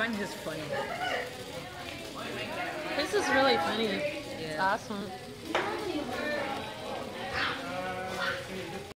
find his funny. This is really funny. Yeah. It's Awesome.